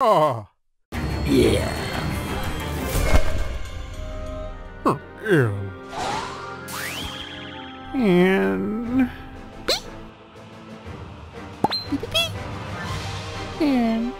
Oh. Yeah. Huh. Ew. And... And...